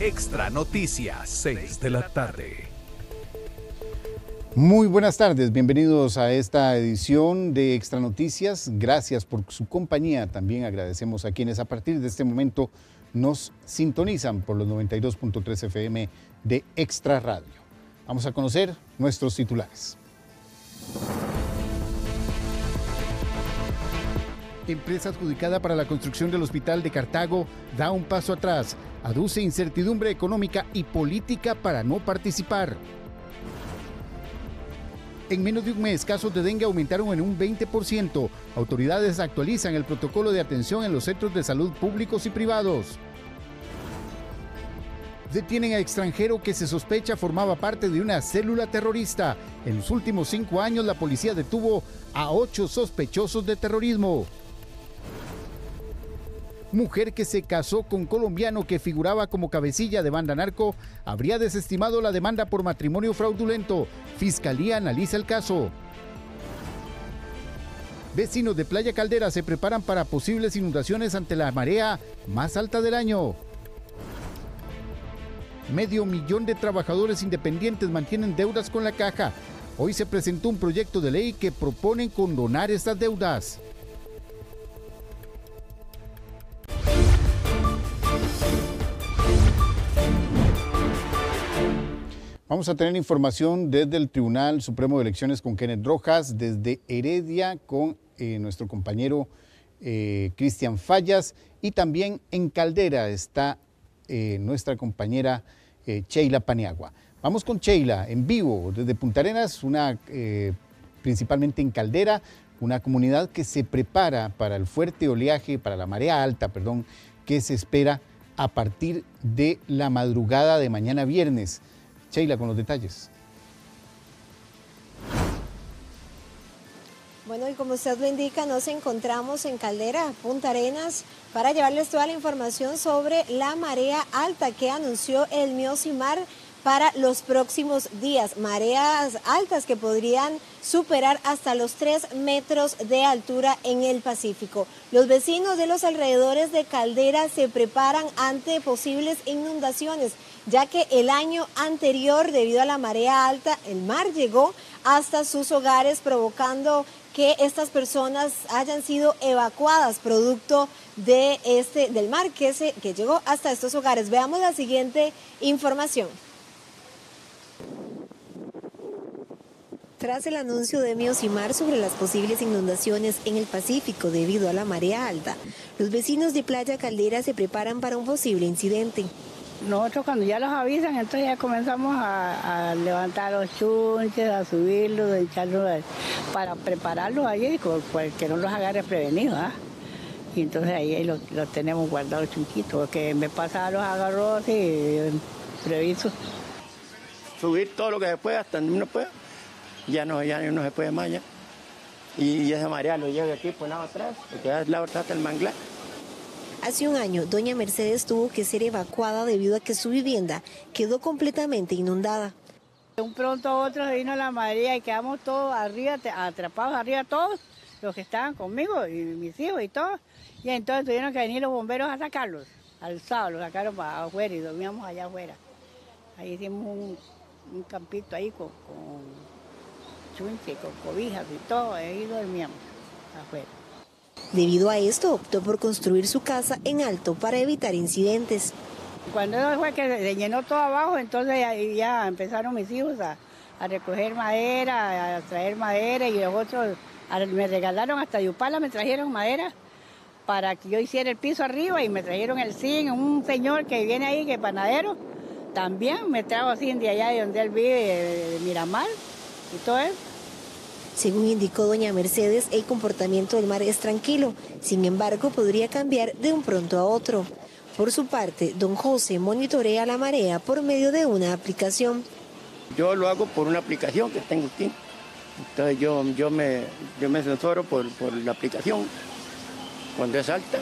Extra Noticias, 6 de la tarde. Muy buenas tardes, bienvenidos a esta edición de Extra Noticias. Gracias por su compañía. También agradecemos a quienes a partir de este momento nos sintonizan por los 92.3 FM de Extra Radio. Vamos a conocer nuestros titulares. Empresa adjudicada para la construcción del hospital de Cartago da un paso atrás, aduce incertidumbre económica y política para no participar. En menos de un mes, casos de dengue aumentaron en un 20%. Autoridades actualizan el protocolo de atención en los centros de salud públicos y privados. Detienen a extranjero que se sospecha formaba parte de una célula terrorista. En los últimos cinco años, la policía detuvo a ocho sospechosos de terrorismo. Mujer que se casó con colombiano que figuraba como cabecilla de banda narco habría desestimado la demanda por matrimonio fraudulento. Fiscalía analiza el caso. Vecinos de Playa Caldera se preparan para posibles inundaciones ante la marea más alta del año. Medio millón de trabajadores independientes mantienen deudas con la caja. Hoy se presentó un proyecto de ley que propone condonar estas deudas. Vamos a tener información desde el Tribunal Supremo de Elecciones con Kenneth Rojas, desde Heredia con eh, nuestro compañero eh, Cristian Fallas y también en Caldera está eh, nuestra compañera Sheila Paniagua. Vamos con Sheila en vivo desde Punta Arenas, una, principalmente en Caldera, una comunidad que se prepara para el fuerte oleaje, para la marea alta, perdón, que se espera a partir de la madrugada de mañana viernes. Sheila con los detalles. Bueno, y como usted lo indica, nos encontramos en Caldera, Punta Arenas, para llevarles toda la información sobre la marea alta que anunció el Miosimar para los próximos días. Mareas altas que podrían superar hasta los 3 metros de altura en el Pacífico. Los vecinos de los alrededores de Caldera se preparan ante posibles inundaciones, ya que el año anterior, debido a la marea alta, el mar llegó hasta sus hogares, provocando que estas personas hayan sido evacuadas producto de este, del mar que, se, que llegó hasta estos hogares. Veamos la siguiente información. Tras el anuncio de Miosimar sobre las posibles inundaciones en el Pacífico debido a la marea alta, los vecinos de Playa Caldera se preparan para un posible incidente. Nosotros cuando ya los avisan, entonces ya comenzamos a, levantar los chunches, a subirlos, a echarlos para prepararlos ahí, pues, que no los agarre prevenidos. ¿ah? Y entonces ahí los, tenemos guardados chunquitos, porque me pasa los agarró así, previsto. Subir todo lo que se pueda, hasta uno pueda ya no, ya no se puede más ya. Y, esa marea lo lleva aquí por lado atrás, porque es la otra el manglar. Hace un año, doña Mercedes tuvo que ser evacuada debido a que su vivienda quedó completamente inundada. Un pronto a otro vino la marea y quedamos todos arriba, atrapados arriba todos, los que estaban conmigo y mis hijos y todos. Y entonces tuvieron que venir los bomberos a sacarlos. Al sábado los sacaron para afuera y dormíamos allá afuera. Ahí hicimos un, campito ahí con con cobijas y todo, ahí dormíamos afuera. Debido a esto, optó por construir su casa en alto para evitar incidentes. Cuando fue que se llenó todo abajo, entonces ya, empezaron mis hijos a, recoger madera, a traer madera y los otros me regalaron hasta Yupala, me trajeron madera para que yo hiciera el piso arriba y me trajeron el zinc, un señor que viene ahí, que es panadero, también me trajo así de allá de donde él vive, de Miramar y todo eso. Según indicó doña Mercedes, el comportamiento del mar es tranquilo, sin embargo podría cambiar de un pronto a otro. Por su parte, don José monitorea la marea por medio de una aplicación. Yo lo hago por una aplicación que tengo aquí. Entonces yo, yo, me, yo me sensoro por, por la aplicación cuando es alta.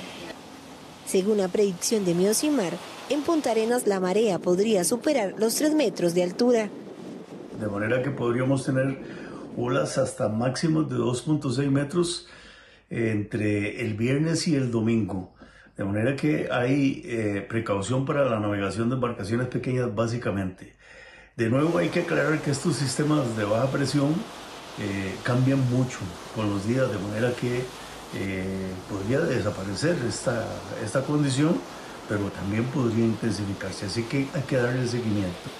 Según la predicción de Miosimar, en Punta Arenas la marea podría superar los 3 metros de altura. De manera que podríamos tener olas hasta máximos de 2.6 metros entre el viernes y el domingo. De manera que hay eh, precaución para la navegación de embarcaciones pequeñas básicamente. De nuevo hay que aclarar que estos sistemas de baja presión eh, cambian mucho con los días, de manera que eh, podría desaparecer esta, esta condición, pero también podría intensificarse. Así que hay que darle seguimiento.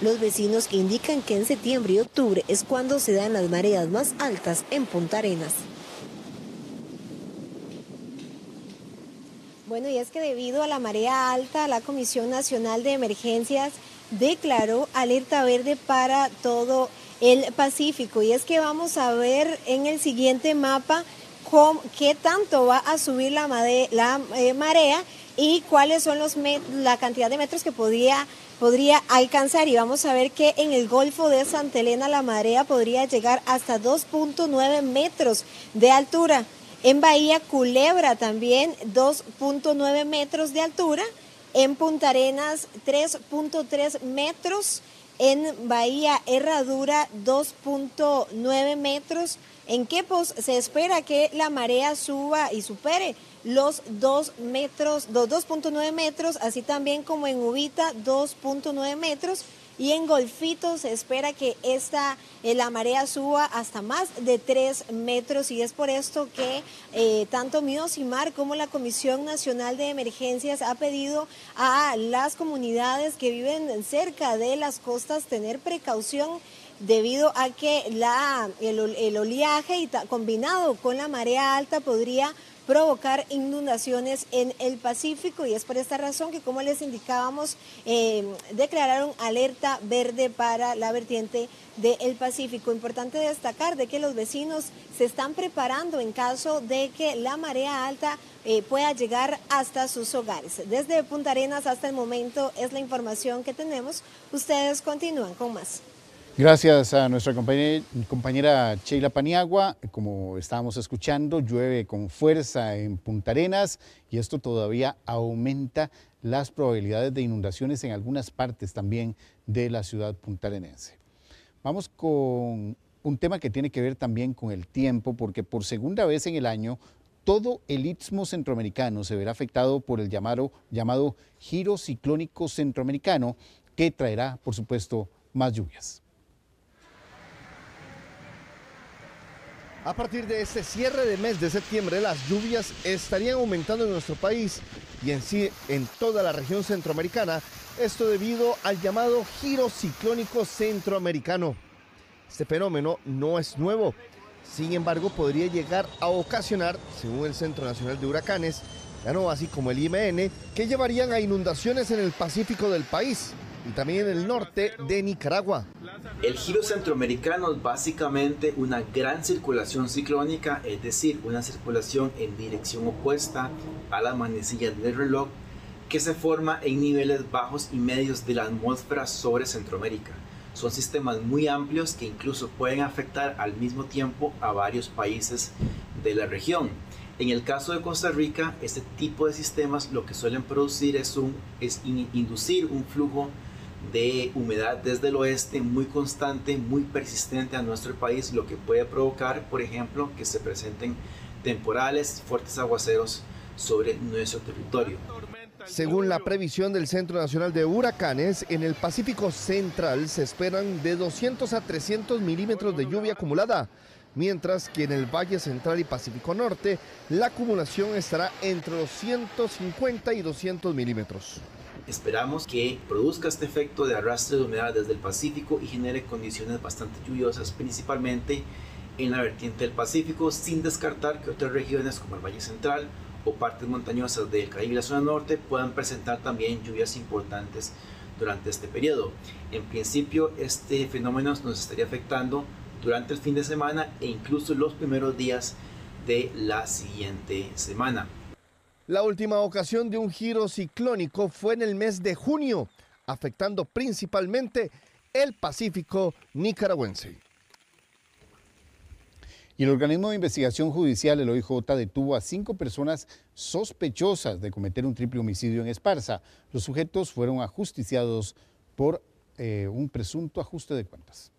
Los vecinos indican que en septiembre y octubre es cuando se dan las mareas más altas en Punta Arenas. Bueno, y es que debido a la marea alta, la Comisión Nacional de Emergencias declaró alerta verde para todo el Pacífico. Y es que vamos a ver en el siguiente mapa cómo, qué tanto va a subir la, eh, marea y cuáles son la cantidad de metros que podría, podría alcanzar. Y vamos a ver que en el Golfo de Santa Elena la marea podría llegar hasta 2.9 metros de altura. En Bahía Culebra también 2.9 metros de altura. En Punta Arenas 3.3 metros. En Bahía Herradura 2.9 metros. En Quepos se espera que la marea suba y supere los 2 metros, los 2.9 metros, así también como en Ubita 2.9 metros. Y en Golfito se espera que esta, eh, la marea suba hasta más de 3 metros. Y es por esto que eh, tanto Mar como la Comisión Nacional de Emergencias ha pedido a las comunidades que viven cerca de las costas tener precaución debido a que la, el, el oleaje y combinado con la marea alta podría provocar inundaciones en el Pacífico y es por esta razón que, como les indicábamos, eh, declararon alerta verde para la vertiente del Pacífico. Importante destacar de que los vecinos se están preparando en caso de que la marea alta eh, pueda llegar hasta sus hogares. Desde Punta Arenas hasta el momento es la información que tenemos. Ustedes continúan con más. Gracias a nuestra compañera, Sheila Paniagua. Como estábamos escuchando, llueve con fuerza en Punta Arenas y esto todavía aumenta las probabilidades de inundaciones en algunas partes también de la ciudad puntarenense. Vamos con un tema que tiene que ver también con el tiempo, porque por segunda vez en el año todo el istmo centroamericano se verá afectado por el llamado, llamado giro ciclónico centroamericano, que traerá, por supuesto, más lluvias. A partir de este cierre de mes de septiembre, las lluvias estarían aumentando en nuestro país y en sí en toda la región centroamericana, esto debido al llamado giro ciclónico centroamericano. Este fenómeno no es nuevo, sin embargo podría llegar a ocasionar, según el Centro Nacional de Huracanes, así como el IMN, que llevarían a inundaciones en el Pacífico del país, y también en el norte de Nicaragua. El giro centroamericano es básicamente una gran circulación ciclónica, es decir, una circulación en dirección opuesta a la manecilla del reloj que se forma en niveles bajos y medios de la atmósfera sobre Centroamérica. Son sistemas muy amplios que incluso pueden afectar al mismo tiempo a varios países de la región. En el caso de Costa Rica, este tipo de sistemas lo que suelen producir es, un, es inducir un flujo de humedad desde el oeste muy constante, muy persistente a nuestro país, lo que puede provocar, por ejemplo, que se presenten temporales, fuertes aguaceros sobre nuestro territorio. Según la previsión del Centro Nacional de Huracanes, en el Pacífico Central se esperan de 200 a 300 milímetros de lluvia acumulada, mientras que en el Valle Central y Pacífico Norte la acumulación estará entre los 150 y 200 milímetros. Esperamos que produzca este efecto de arrastre de humedad desde el Pacífico y genere condiciones bastante lluviosas, principalmente en la vertiente del Pacífico, sin descartar que otras regiones como el Valle Central o partes montañosas del Caribe y la zona norte puedan presentar también lluvias importantes durante este periodo. En principio, este fenómeno nos estaría afectando durante el fin de semana e incluso los primeros días de la siguiente semana. La última ocasión de un giro ciclónico fue en el mes de junio, afectando principalmente el Pacífico nicaragüense. Y el organismo de investigación judicial, el OIJ, detuvo a cinco personas sospechosas de cometer un triple homicidio en Esparza. Los sujetos fueron ajusticiados por eh, un presunto ajuste de cuentas.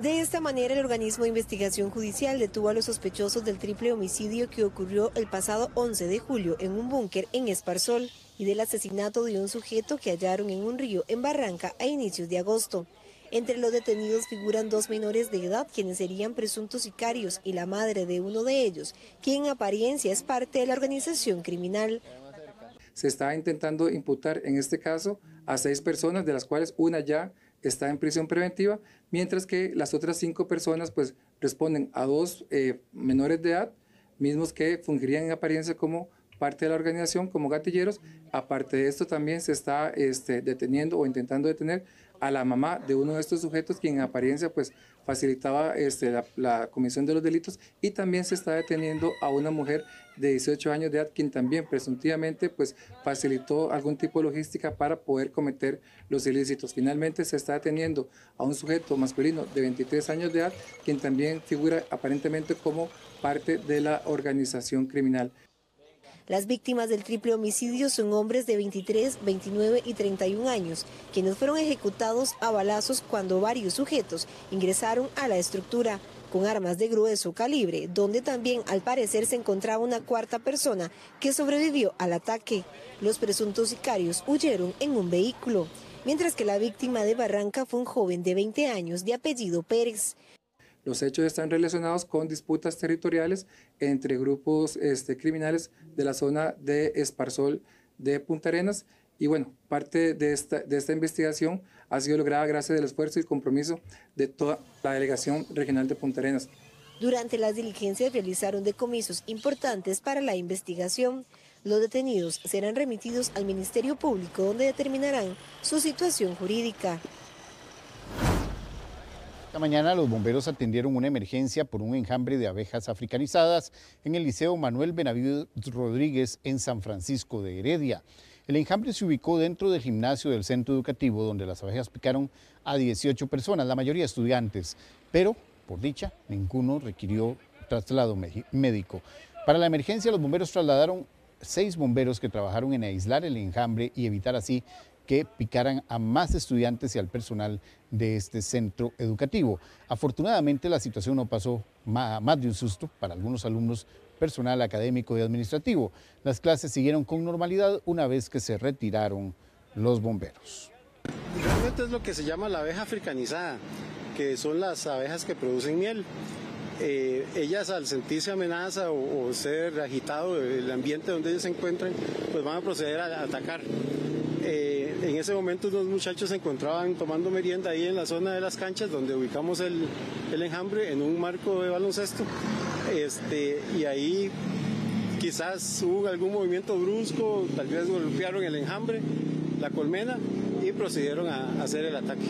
De esta manera, el organismo de investigación judicial detuvo a los sospechosos del triple homicidio que ocurrió el pasado 11 de julio en un búnker en Esparsol y del asesinato de un sujeto que hallaron en un río en Barranca a inicios de agosto. Entre los detenidos figuran dos menores de edad, quienes serían presuntos sicarios, y la madre de uno de ellos, quien en apariencia es parte de la organización criminal. Se está intentando imputar en este caso a seis personas, de las cuales una ya está en prisión preventiva, mientras que las otras cinco personas pues responden a dos eh, menores de edad, mismos que fungirían en apariencia como parte de la organización como gatilleros. Aparte de esto también se está este, deteniendo o intentando detener a la mamá de uno de estos sujetos, quien en apariencia pues facilitaba este, la, comisión de los delitos y también se está deteniendo a una mujer de 18 años de edad, quien también presuntivamente pues facilitó algún tipo de logística para poder cometer los ilícitos. Finalmente se está deteniendo a un sujeto masculino de 23 años de edad, quien también figura aparentemente como parte de la organización criminal. Las víctimas del triple homicidio son hombres de 23, 29 y 31 años, quienes fueron ejecutados a balazos cuando varios sujetos ingresaron a la estructura con armas de grueso calibre, donde también al parecer se encontraba una cuarta persona que sobrevivió al ataque. Los presuntos sicarios huyeron en un vehículo, mientras que la víctima de Barranca fue un joven de 20 años de apellido Pérez. Los hechos están relacionados con disputas territoriales entre grupos este, criminales de la zona de Esparsol de Punta Arenas. Y bueno, parte de esta, de esta investigación ha sido lograda gracias al esfuerzo y compromiso de toda la delegación regional de Punta Arenas. Durante las diligencias realizaron decomisos importantes para la investigación. Los detenidos serán remitidos al Ministerio Público donde determinarán su situación jurídica. Esta mañana los bomberos atendieron una emergencia por un enjambre de abejas africanizadas en el Liceo Manuel Benavides Rodríguez en San Francisco de Heredia. El enjambre se ubicó dentro del gimnasio del centro educativo donde las abejas picaron a 18 personas, la mayoría estudiantes, pero por dicha ninguno requirió traslado médico. Para la emergencia los bomberos trasladaron seis bomberos que trabajaron en aislar el enjambre y evitar así que picaran a más estudiantes y al personal de este centro educativo. Afortunadamente la situación no pasó más de un susto para algunos alumnos, personal académico y administrativo. Las clases siguieron con normalidad una vez que se retiraron los bomberos. Realmente es lo que se llama la abeja africanizada, que son las abejas que producen miel. Eh, ellas al sentirse amenaza o, ser agitado el ambiente donde ellas se encuentran, pues van a proceder a atacar. Eh, en ese momento unos muchachos se encontraban tomando merienda ahí en la zona de las canchas donde ubicamos el, enjambre en un marco de baloncesto. Este, y ahí quizás hubo algún movimiento brusco, tal vez golpearon el enjambre, la colmena y procedieron a hacer el ataque.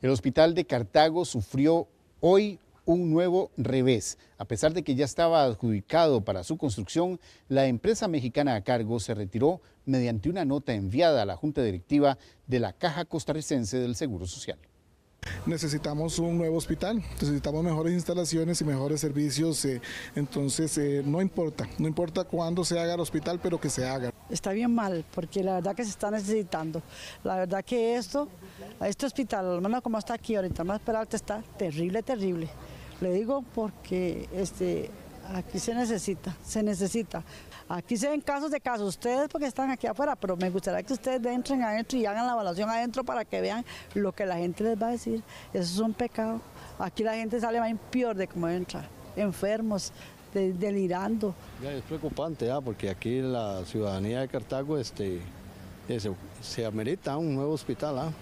El hospital de Cartago sufrió hoy un nuevo revés. A pesar de que ya estaba adjudicado para su construcción, la empresa mexicana a cargo se retiró mediante una nota enviada a la Junta Directiva de la Caja Costarricense del Seguro Social. Necesitamos un nuevo hospital, necesitamos mejores instalaciones y mejores servicios, eh, entonces eh, no importa, no importa cuándo se haga el hospital, pero que se haga. Está bien mal, porque la verdad que se está necesitando. La verdad que esto, este hospital, al menos como está aquí ahorita, más Peralta, está terrible, terrible. Le digo porque este, aquí se necesita, se necesita. Aquí se ven casos de casos, ustedes porque están aquí afuera, pero me gustaría que ustedes entren adentro y hagan la evaluación adentro para que vean lo que la gente les va a decir. Eso es un pecado. Aquí la gente sale más peor de cómo entra, enfermos, delirando. es preocupante, ¿ya? porque aquí la ciudadanía de Cartago este, se, se amerita un nuevo hospital. ¿ah?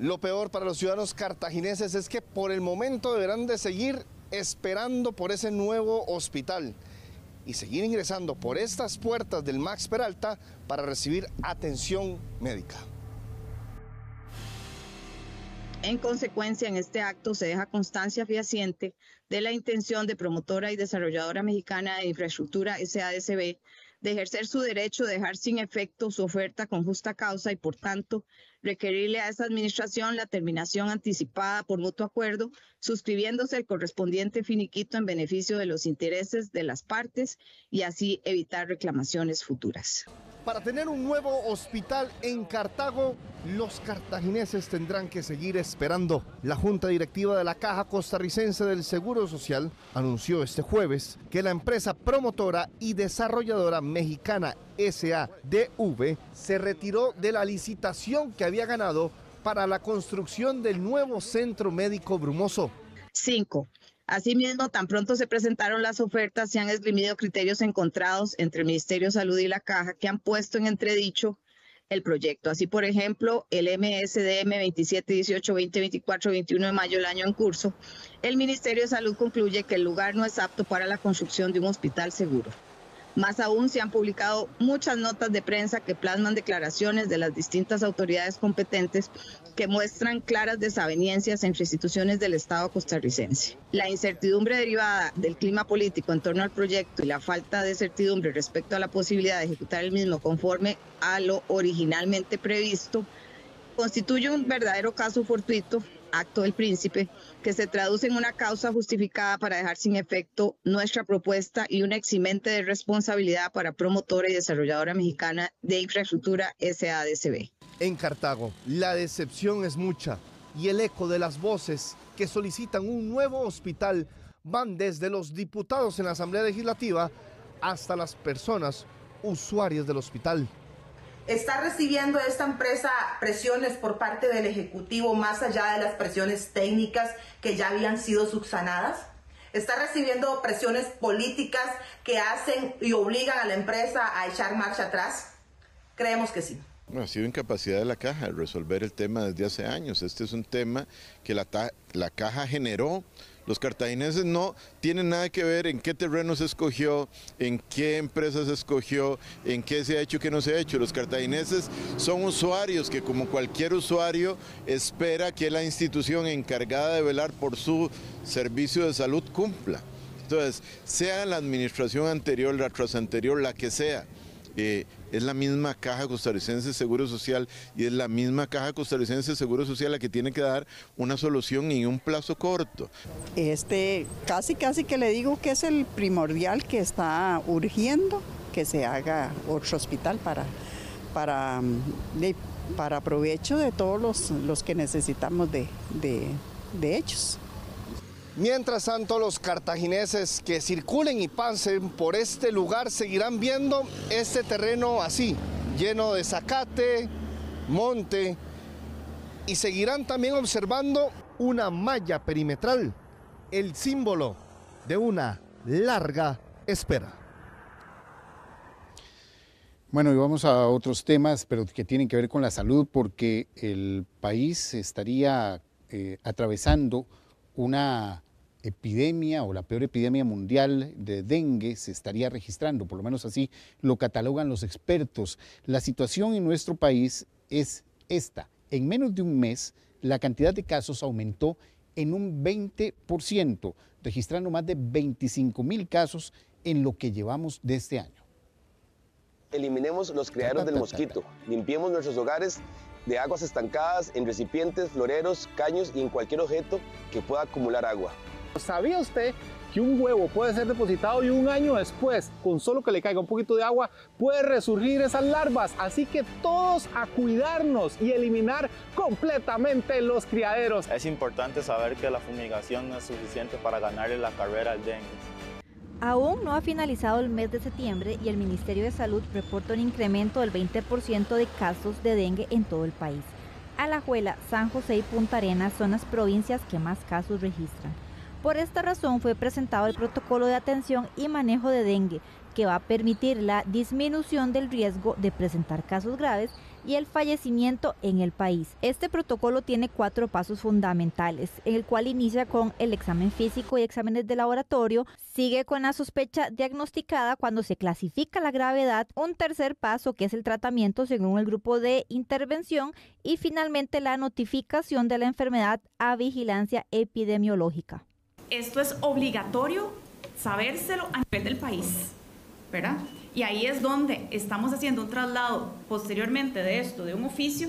Lo peor para los ciudadanos cartagineses es que por el momento deberán de seguir esperando por ese nuevo hospital y seguir ingresando por estas puertas del Max Peralta para recibir atención médica. En consecuencia, en este acto se deja constancia fehaciente de la intención de promotora y desarrolladora mexicana de infraestructura SADCB de ejercer su derecho de dejar sin efecto su oferta con justa causa y, por tanto, requerirle a esa administración la terminación anticipada por mutuo acuerdo, suscribiéndose el correspondiente finiquito en beneficio de los intereses de las partes y así evitar reclamaciones futuras. Para tener un nuevo hospital en Cartago, los cartagineses tendrán que seguir esperando. La Junta Directiva de la Caja Costarricense del Seguro Social anunció este jueves que la empresa promotora y desarrolladora mexicana SADV se retiró de la licitación que había ganado para la construcción del nuevo centro médico Brumoso. 5. Asimismo, tan pronto se presentaron las ofertas, se han esgrimido criterios encontrados entre el Ministerio de Salud y la Caja que han puesto en entredicho el proyecto. Así, por ejemplo, el MSDM 27, 18, 20, 24, 21 de mayo del año en curso, el Ministerio de Salud concluye que el lugar no es apto para la construcción de un hospital seguro. Más aún, se han publicado muchas notas de prensa que plasman declaraciones de las distintas autoridades competentes que muestran claras desavenencias entre instituciones del Estado costarricense. La incertidumbre derivada del clima político en torno al proyecto y la falta de certidumbre respecto a la posibilidad de ejecutar el mismo conforme a lo originalmente previsto constituye un verdadero caso fortuito acto del príncipe, que se traduce en una causa justificada para dejar sin efecto nuestra propuesta y una eximente de responsabilidad para promotora y desarrolladora mexicana de infraestructura SADCB. En Cartago, la decepción es mucha y el eco de las voces que solicitan un nuevo hospital van desde los diputados en la Asamblea Legislativa hasta las personas usuarias del hospital. ¿Está recibiendo esta empresa presiones por parte del Ejecutivo más allá de las presiones técnicas que ya habían sido subsanadas? ¿Está recibiendo presiones políticas que hacen y obligan a la empresa a echar marcha atrás? Creemos que sí. ha sido incapacidad de la caja de resolver el tema desde hace años. Este es un tema que la, la caja generó los cartagineses no tienen nada que ver en qué terreno se escogió, en qué empresa se escogió, en qué se ha hecho, qué no se ha hecho. Los cartagineses son usuarios que como cualquier usuario espera que la institución encargada de velar por su servicio de salud cumpla. Entonces, sea la administración anterior, la tras anterior, la que sea, eh, es la misma caja costarricense de Seguro Social y es la misma caja costarricense de Seguro Social la que tiene que dar una solución en un plazo corto. Este, casi, casi que le digo que es el primordial que está urgiendo que se haga otro hospital para, para, para provecho de todos los, los que necesitamos de, de, de hechos. Mientras tanto, los cartagineses que circulen y pasen por este lugar seguirán viendo este terreno así, lleno de zacate, monte, y seguirán también observando una malla perimetral, el símbolo de una larga espera. Bueno, y vamos a otros temas, pero que tienen que ver con la salud, porque el país estaría eh, atravesando una epidemia o la peor epidemia mundial de dengue se estaría registrando, por lo menos así lo catalogan los expertos. La situación en nuestro país es esta. En menos de un mes, la cantidad de casos aumentó en un 20%, registrando más de 25 mil casos en lo que llevamos de este año. Eliminemos los criaderos del mosquito, limpiemos nuestros hogares de aguas estancadas en recipientes, floreros, caños y en cualquier objeto que pueda acumular agua. ¿Sabía usted que un huevo puede ser depositado y un año después, con solo que le caiga un poquito de agua, puede resurgir esas larvas? Así que todos a cuidarnos y eliminar completamente los criaderos. Es importante saber que la fumigación no es suficiente para ganarle la carrera al dengue. Aún no ha finalizado el mes de septiembre y el Ministerio de Salud reporta un incremento del 20% de casos de dengue en todo el país. Alajuela, San José y Punta Arenas son las provincias que más casos registran. Por esta razón fue presentado el protocolo de atención y manejo de dengue, que va a permitir la disminución del riesgo de presentar casos graves y el fallecimiento en el país. Este protocolo tiene cuatro pasos fundamentales, el cual inicia con el examen físico y exámenes de laboratorio, sigue con la sospecha diagnosticada cuando se clasifica la gravedad, un tercer paso que es el tratamiento según el grupo de intervención y finalmente la notificación de la enfermedad a vigilancia epidemiológica esto es obligatorio sabérselo a nivel del país, ¿verdad? Y ahí es donde estamos haciendo un traslado posteriormente de esto, de un oficio,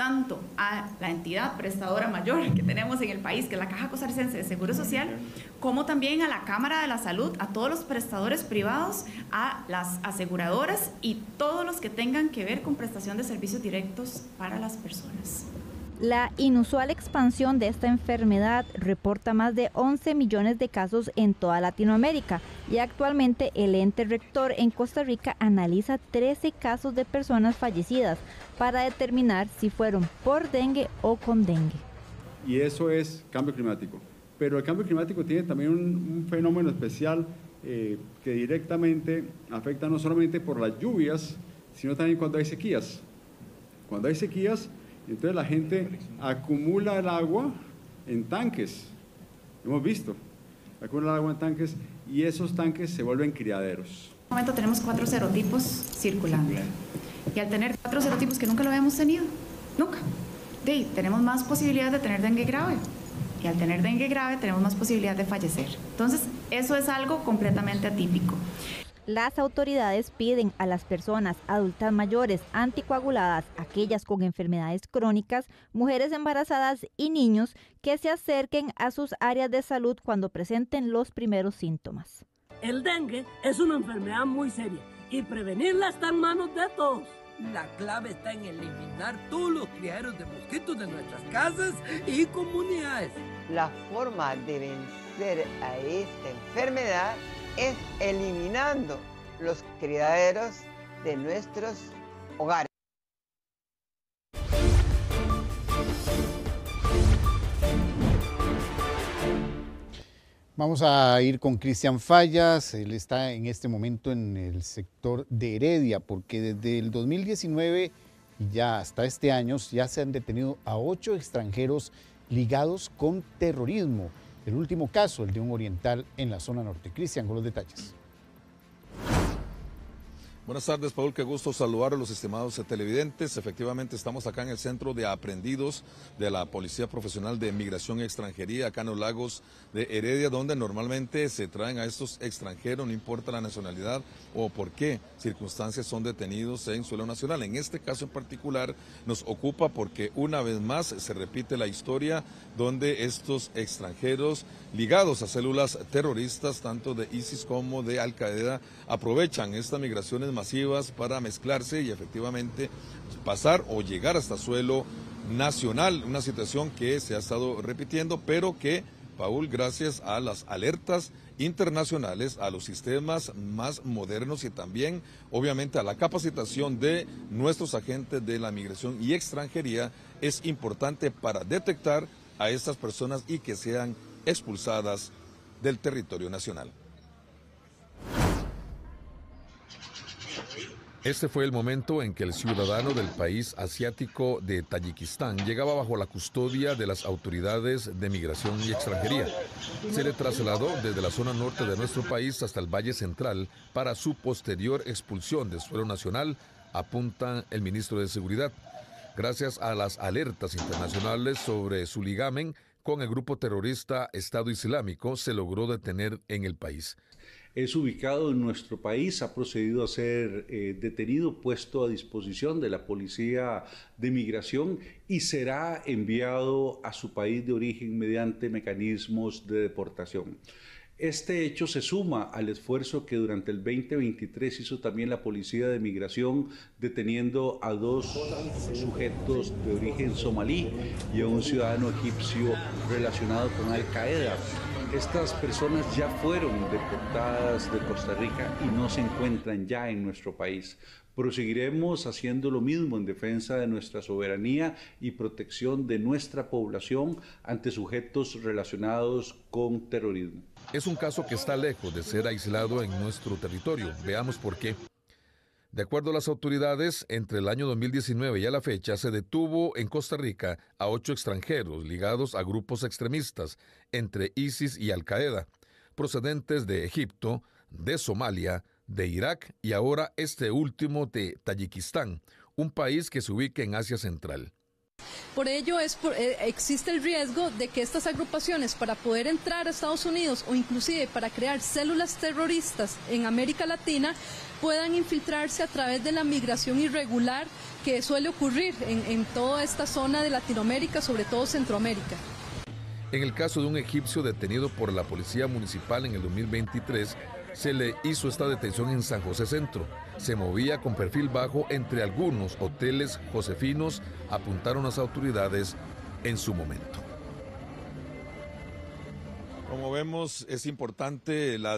tanto a la entidad prestadora mayor que tenemos en el país, que es la Caja Costarricense de Seguro Social, como también a la Cámara de la Salud, a todos los prestadores privados, a las aseguradoras y todos los que tengan que ver con prestación de servicios directos para las personas. La inusual expansión de esta enfermedad reporta más de 11 millones de casos en toda Latinoamérica y actualmente el ente rector en Costa Rica analiza 13 casos de personas fallecidas para determinar si fueron por dengue o con dengue. Y eso es cambio climático. Pero el cambio climático tiene también un, fenómeno especial eh, que directamente afecta no solamente por las lluvias, sino también cuando hay sequías. Cuando hay sequías, entonces la gente acumula el agua en tanques. Hemos visto, acumula el agua en tanques y esos tanques se vuelven criaderos. En este momento tenemos cuatro serotipos circulando. Y al tener cuatro serotipos que nunca lo habíamos tenido, nunca, de, tenemos más posibilidades de tener dengue grave. Y al tener dengue grave tenemos más posibilidad de fallecer. Entonces, eso es algo completamente atípico. Las autoridades piden a las personas adultas mayores anticoaguladas, aquellas con enfermedades crónicas, mujeres embarazadas y niños que se acerquen a sus áreas de salud cuando presenten los primeros síntomas. El dengue es una enfermedad muy seria y prevenirla está en manos de todos. La clave está en eliminar todos los criaderos de mosquitos de nuestras casas y comunidades. La forma de vencer a esta enfermedad es eliminando los criaderos de nuestros hogares. Vamos a ir con Cristian Fallas, él está en este momento en el sector de Heredia, porque desde el 2019 y ya hasta este año ya se han detenido a ocho extranjeros ligados con terrorismo. El último caso, el de un oriental en la zona norte. Cristian, con los detalles. Buenas tardes, Paul. Qué gusto saludar a los estimados televidentes. Efectivamente, estamos acá en el centro de aprendidos de la Policía Profesional de Migración y Extranjería, acá en los lagos de Heredia, donde normalmente se traen a estos extranjeros, no importa la nacionalidad o por qué circunstancias son detenidos en suelo nacional. En este caso en particular nos ocupa porque una vez más se repite la historia donde estos extranjeros ligados a células terroristas, tanto de ISIS como de Al Qaeda, aprovechan estas migraciones masivas para mezclarse y efectivamente pasar o llegar hasta suelo nacional, una situación que se ha estado repitiendo, pero que, Paul, gracias a las alertas internacionales, a los sistemas más modernos y también, obviamente, a la capacitación de nuestros agentes de la migración y extranjería, es importante para detectar a estas personas y que sean expulsadas del territorio nacional. Este fue el momento en que el ciudadano del país asiático de Tayikistán llegaba bajo la custodia de las autoridades de migración y extranjería. Se le trasladó desde la zona norte de nuestro país hasta el Valle Central para su posterior expulsión del suelo nacional, apunta el ministro de Seguridad. Gracias a las alertas internacionales sobre su ligamen con el grupo terrorista Estado Islámico, se logró detener en el país es ubicado en nuestro país, ha procedido a ser eh, detenido, puesto a disposición de la Policía de Migración y será enviado a su país de origen mediante mecanismos de deportación. Este hecho se suma al esfuerzo que durante el 2023 hizo también la Policía de Migración deteniendo a dos sujetos de origen somalí y a un ciudadano egipcio relacionado con Al Qaeda. Estas personas ya fueron deportadas de Costa Rica y no se encuentran ya en nuestro país. Proseguiremos haciendo lo mismo en defensa de nuestra soberanía y protección de nuestra población ante sujetos relacionados con terrorismo. Es un caso que está lejos de ser aislado en nuestro territorio. Veamos por qué. De acuerdo a las autoridades, entre el año 2019 y a la fecha se detuvo en Costa Rica a ocho extranjeros ligados a grupos extremistas, entre ISIS y Al Qaeda, procedentes de Egipto, de Somalia, de Irak y ahora este último de Tayikistán, un país que se ubica en Asia Central. Por ello es eh, existe el riesgo de que estas agrupaciones para poder entrar a Estados Unidos o inclusive para crear células terroristas en América Latina puedan infiltrarse a través de la migración irregular que suele ocurrir en, en toda esta zona de Latinoamérica, sobre todo Centroamérica. En el caso de un egipcio detenido por la Policía Municipal en el 2023, se le hizo esta detención en San José Centro. Se movía con perfil bajo entre algunos hoteles josefinos, apuntaron las autoridades en su momento. Como vemos, es importante la,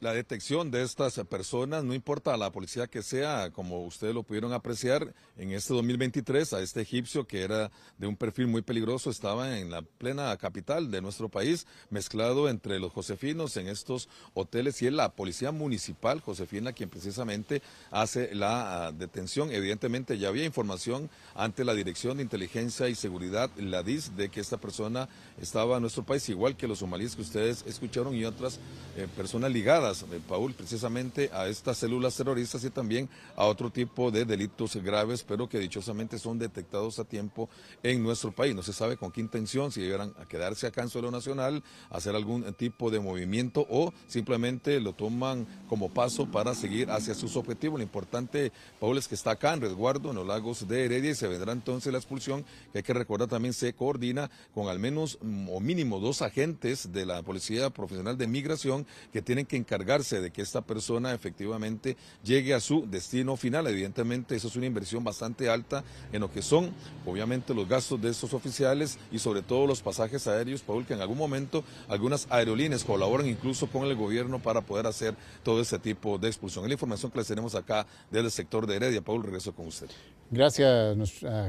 la, detección de estas personas, no importa la policía que sea, como ustedes lo pudieron apreciar, en este 2023 a este egipcio que era de un perfil muy peligroso, estaba en la plena capital de nuestro país, mezclado entre los josefinos en estos hoteles y es la policía municipal josefina quien precisamente hace la ah, detención. Evidentemente ya había información ante la Dirección de Inteligencia y Seguridad, la DIS, de que esta persona estaba en nuestro país, igual que los somalíes que usted ustedes escucharon y otras eh, personas ligadas, eh, Paul, precisamente a estas células terroristas y también a otro tipo de delitos graves, pero que dichosamente son detectados a tiempo en nuestro país. No se sabe con qué intención, si llegaran a quedarse acá en suelo nacional, hacer algún tipo de movimiento o simplemente lo toman como paso para seguir hacia sus objetivos. Lo importante, Paul, es que está acá en resguardo en los lagos de Heredia y se vendrá entonces la expulsión, que hay que recordar también se coordina con al menos mm, o mínimo dos agentes de la Policía Profesional de Migración que tienen que encargarse de que esta persona efectivamente llegue a su destino final. Evidentemente, eso es una inversión bastante alta en lo que son, obviamente, los gastos de estos oficiales y sobre todo los pasajes aéreos, Paul, que en algún momento algunas aerolíneas colaboran incluso con el gobierno para poder hacer todo ese tipo de expulsión. Es la información que les tenemos acá desde el sector de Heredia. Paul, regreso con usted. Gracias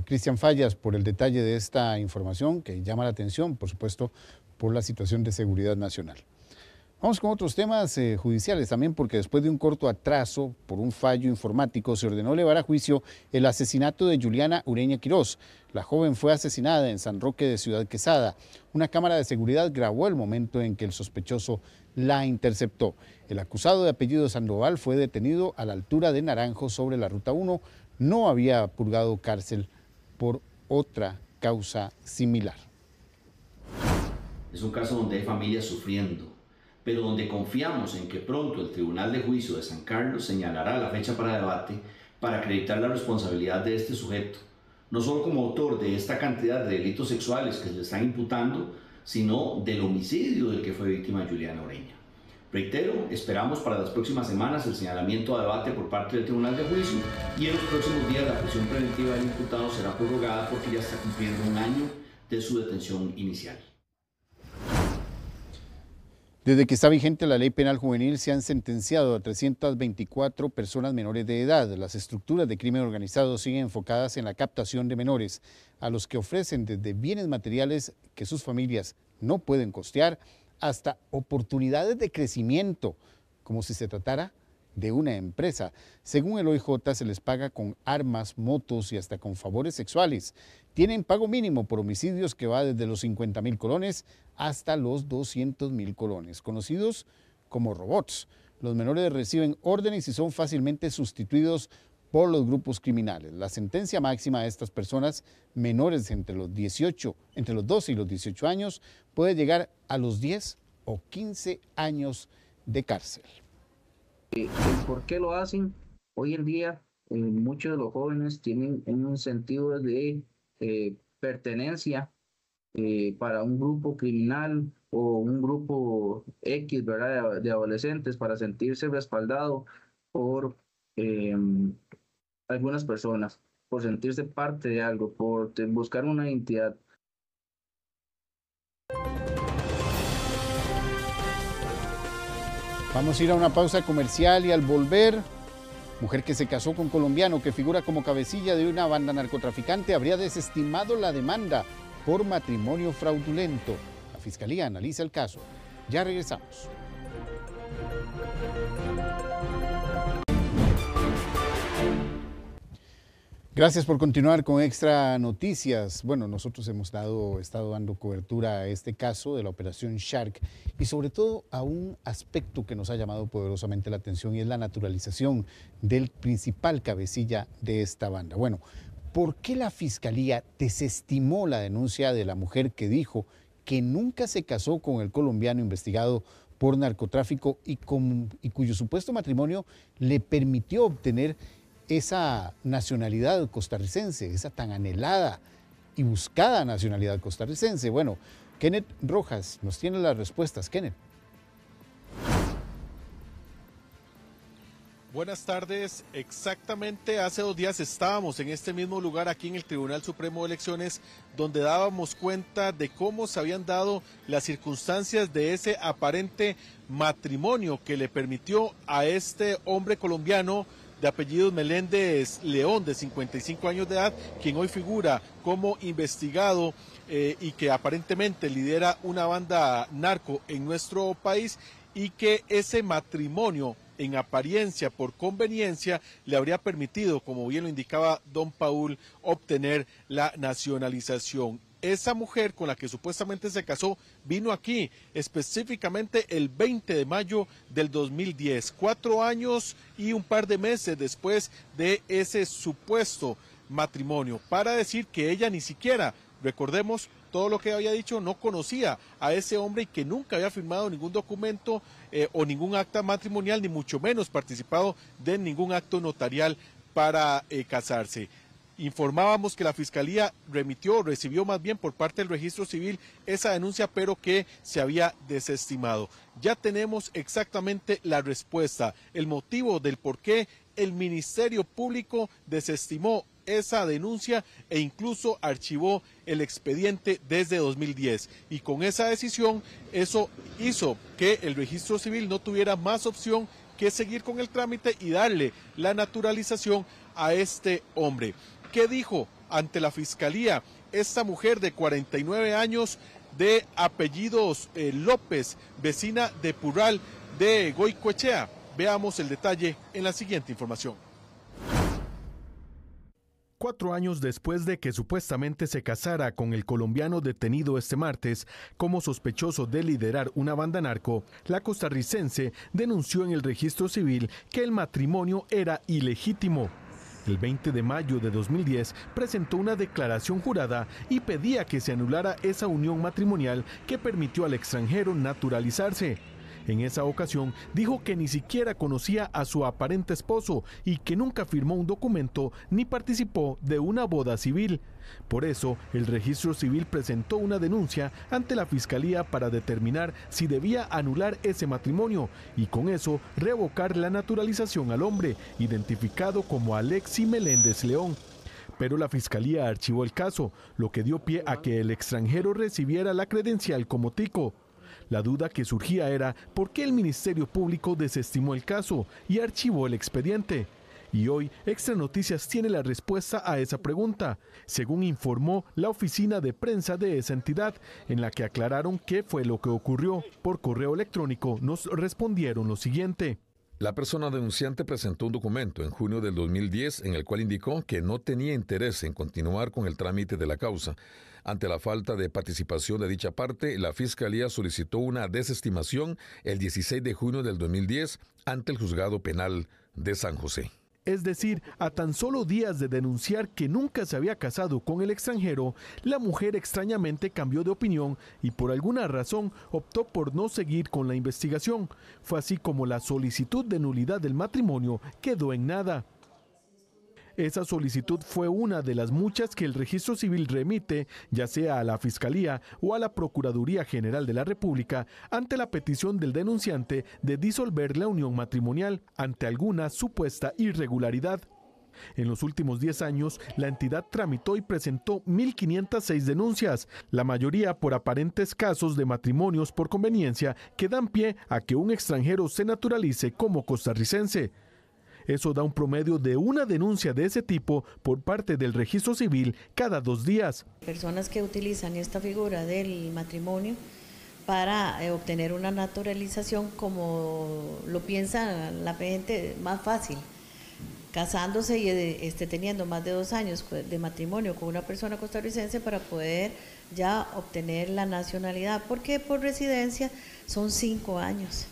Cristian Fallas por el detalle de esta información que llama la atención, por supuesto, por la situación de seguridad nacional. Vamos con otros temas eh, judiciales también, porque después de un corto atraso por un fallo informático se ordenó elevar a juicio el asesinato de Juliana Ureña Quirós. La joven fue asesinada en San Roque de Ciudad Quesada. Una cámara de seguridad grabó el momento en que el sospechoso la interceptó. El acusado de apellido Sandoval fue detenido a la altura de Naranjo sobre la Ruta 1. No había purgado cárcel por otra causa similar. Es un caso donde hay familias sufriendo, pero donde confiamos en que pronto el Tribunal de Juicio de San Carlos señalará la fecha para debate para acreditar la responsabilidad de este sujeto, no solo como autor de esta cantidad de delitos sexuales que se le están imputando, sino del homicidio del que fue víctima Juliana Oreña. Reitero, esperamos para las próximas semanas el señalamiento a debate por parte del Tribunal de Juicio y en los próximos días la prisión preventiva del imputado será prorrogada porque ya está cumpliendo un año de su detención inicial. Desde que está vigente la ley penal juvenil se han sentenciado a 324 personas menores de edad. Las estructuras de crimen organizado siguen enfocadas en la captación de menores, a los que ofrecen desde bienes materiales que sus familias no pueden costear hasta oportunidades de crecimiento, como si se tratara de una empresa. Según el OIJ, se les paga con armas, motos y hasta con favores sexuales. Tienen pago mínimo por homicidios que va desde los 50 mil colones hasta los 200 mil colones, conocidos como robots. Los menores reciben órdenes y son fácilmente sustituidos por los grupos criminales. La sentencia máxima a estas personas menores entre los 18, entre los 12 y los 18 años puede llegar a los 10 o 15 años de cárcel. ¿Por qué lo hacen? Hoy en día eh, muchos de los jóvenes tienen un sentido de eh, pertenencia eh, para un grupo criminal o un grupo X, ¿verdad? De, adolescentes para sentirse respaldado por em, algunas personas, por sentirse parte de algo, por buscar una identidad. Vamos a ir a una pausa comercial y al volver, mujer que se casó con colombiano que figura como cabecilla de una banda narcotraficante habría desestimado la demanda por matrimonio fraudulento. La Fiscalía analiza el caso. Ya regresamos. Gracias por continuar con Extra Noticias. Bueno, nosotros hemos dado, estado dando cobertura a este caso de la operación Shark y sobre todo a un aspecto que nos ha llamado poderosamente la atención y es la naturalización del principal cabecilla de esta banda. Bueno, ¿por qué la fiscalía desestimó la denuncia de la mujer que dijo que nunca se casó con el colombiano investigado por narcotráfico y, y cuyo supuesto matrimonio le permitió obtener esa nacionalidad costarricense, esa tan anhelada y buscada nacionalidad costarricense? Bueno, Kenneth Rojas nos tiene las respuestas. Kenneth. Buenas tardes. Exactamente hace dos días estábamos en este mismo lugar aquí en el Tribunal Supremo de Elecciones donde dábamos cuenta de cómo se habían dado las circunstancias de ese aparente matrimonio que le permitió a este hombre colombiano de apellidos Meléndez León, de 55 años de edad, quien hoy figura como investigado eh, y que aparentemente lidera una banda narco en nuestro país y que ese matrimonio en apariencia por conveniencia le habría permitido, como bien lo indicaba don Paul, obtener la nacionalización. Esa mujer con la que supuestamente se casó vino aquí específicamente el 20 de mayo del 2010, cuatro años y un par de meses después de ese supuesto matrimonio, para decir que ella ni siquiera, recordemos, todo lo que había dicho, no conocía a ese hombre y que nunca había firmado ningún documento eh, o ningún acta matrimonial, ni mucho menos participado de ningún acto notarial para eh, casarse. Informábamos que la Fiscalía remitió, recibió más bien por parte del registro civil esa denuncia, pero que se había desestimado. Ya tenemos exactamente la respuesta, el motivo del por qué el Ministerio Público desestimó esa denuncia e incluso archivó el expediente desde 2010. Y con esa decisión, eso hizo que el registro civil no tuviera más opción que seguir con el trámite y darle la naturalización a este hombre. ¿Qué dijo ante la fiscalía esta mujer de 49 años de apellidos eh, López, vecina de Purral de Goicoechea? Veamos el detalle en la siguiente información. Cuatro años después de que supuestamente se casara con el colombiano detenido este martes como sospechoso de liderar una banda narco, la costarricense denunció en el registro civil que el matrimonio era ilegítimo. El 20 de mayo de 2010 presentó una declaración jurada y pedía que se anulara esa unión matrimonial que permitió al extranjero naturalizarse. En esa ocasión dijo que ni siquiera conocía a su aparente esposo y que nunca firmó un documento ni participó de una boda civil. Por eso, el registro civil presentó una denuncia ante la Fiscalía para determinar si debía anular ese matrimonio y con eso revocar la naturalización al hombre, identificado como Alexi Meléndez León pero la fiscalía archivó el caso, lo que dio pie a que el extranjero recibiera la credencial como tico. La duda que surgía era por qué el Ministerio Público desestimó el caso y archivó el expediente. Y hoy Extra Noticias tiene la respuesta a esa pregunta, según informó la oficina de prensa de esa entidad, en la que aclararon qué fue lo que ocurrió. Por correo electrónico nos respondieron lo siguiente. La persona denunciante presentó un documento en junio del 2010 en el cual indicó que no tenía interés en continuar con el trámite de la causa. Ante la falta de participación de dicha parte, la Fiscalía solicitó una desestimación el 16 de junio del 2010 ante el Juzgado Penal de San José. Es decir, a tan solo días de denunciar que nunca se había casado con el extranjero, la mujer extrañamente cambió de opinión y por alguna razón optó por no seguir con la investigación. Fue así como la solicitud de nulidad del matrimonio quedó en nada. Esa solicitud fue una de las muchas que el registro civil remite, ya sea a la Fiscalía o a la Procuraduría General de la República, ante la petición del denunciante de disolver la unión matrimonial ante alguna supuesta irregularidad. En los últimos 10 años, la entidad tramitó y presentó 1.506 denuncias, la mayoría por aparentes casos de matrimonios por conveniencia que dan pie a que un extranjero se naturalice como costarricense. Eso da un promedio de una denuncia de ese tipo por parte del registro civil cada dos días. Personas que utilizan esta figura del matrimonio para eh, obtener una naturalización como lo piensa la gente más fácil, casándose y eh, este, teniendo más de dos años de matrimonio con una persona costarricense para poder ya obtener la nacionalidad, porque por residencia son cinco años.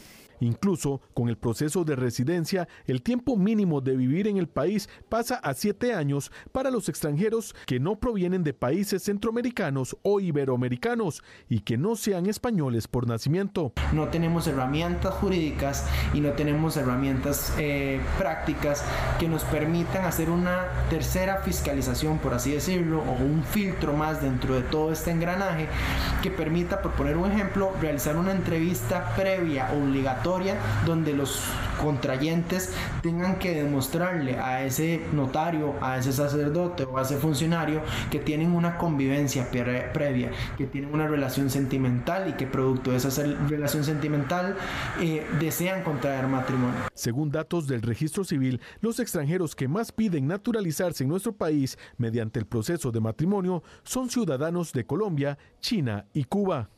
Incluso con el proceso de residencia, el tiempo mínimo de vivir en el país pasa a siete años para los extranjeros que no provienen de países centroamericanos o iberoamericanos y que no sean españoles por nacimiento. No tenemos herramientas jurídicas y no tenemos herramientas eh, prácticas que nos permitan hacer una tercera fiscalización, por así decirlo, o un filtro más dentro de todo este engranaje que permita, por poner un ejemplo, realizar una entrevista previa obligatoria donde los contrayentes tengan que demostrarle a ese notario, a ese sacerdote o a ese funcionario que tienen una convivencia previa, que tienen una relación sentimental y que producto de esa relación sentimental eh, desean contraer matrimonio. Según datos del registro civil, los extranjeros que más piden naturalizarse en nuestro país mediante el proceso de matrimonio son ciudadanos de Colombia, China y Cuba.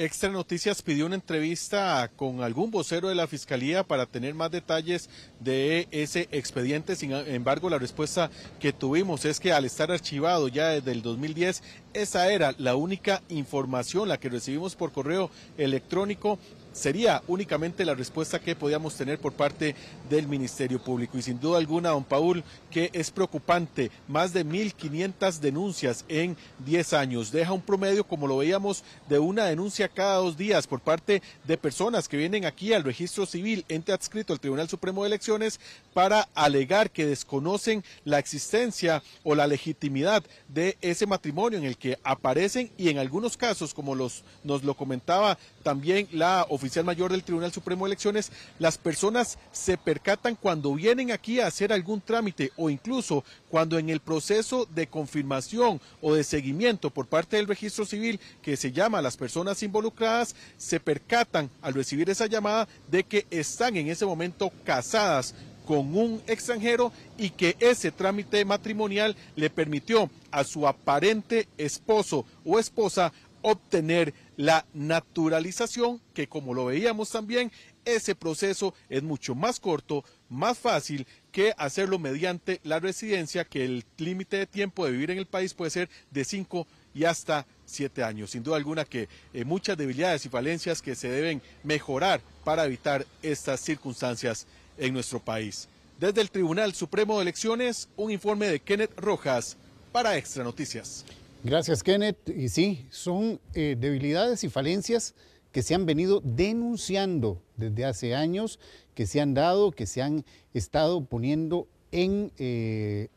Extra Noticias pidió una entrevista con algún vocero de la Fiscalía para tener más detalles de ese expediente. Sin embargo, la respuesta que tuvimos es que al estar archivado ya desde el 2010, esa era la única información, la que recibimos por correo electrónico sería únicamente la respuesta que podíamos tener por parte del Ministerio Público. Y sin duda alguna, don Paul, que es preocupante, más de 1.500 denuncias en 10 años. Deja un promedio, como lo veíamos, de una denuncia cada dos días por parte de personas que vienen aquí al registro civil, ente adscrito al Tribunal Supremo de Elecciones, para alegar que desconocen la existencia o la legitimidad de ese matrimonio en el que aparecen y en algunos casos, como los, nos lo comentaba también la oficial mayor del Tribunal Supremo de Elecciones, las personas se percatan cuando vienen aquí a hacer algún trámite o incluso cuando en el proceso de confirmación o de seguimiento por parte del registro civil que se llama a las personas involucradas, se percatan al recibir esa llamada de que están en ese momento casadas con un extranjero y que ese trámite matrimonial le permitió a su aparente esposo o esposa obtener la naturalización, que como lo veíamos también, ese proceso es mucho más corto, más fácil que hacerlo mediante la residencia, que el límite de tiempo de vivir en el país puede ser de 5 y hasta 7 años. Sin duda alguna que eh, muchas debilidades y falencias que se deben mejorar para evitar estas circunstancias en nuestro país. Desde el Tribunal Supremo de Elecciones, un informe de Kenneth Rojas para Extra Noticias. Gracias, Kenneth. Y sí, son eh, debilidades y falencias que se han venido denunciando desde hace años, que se han dado, que se han estado poniendo en, eh,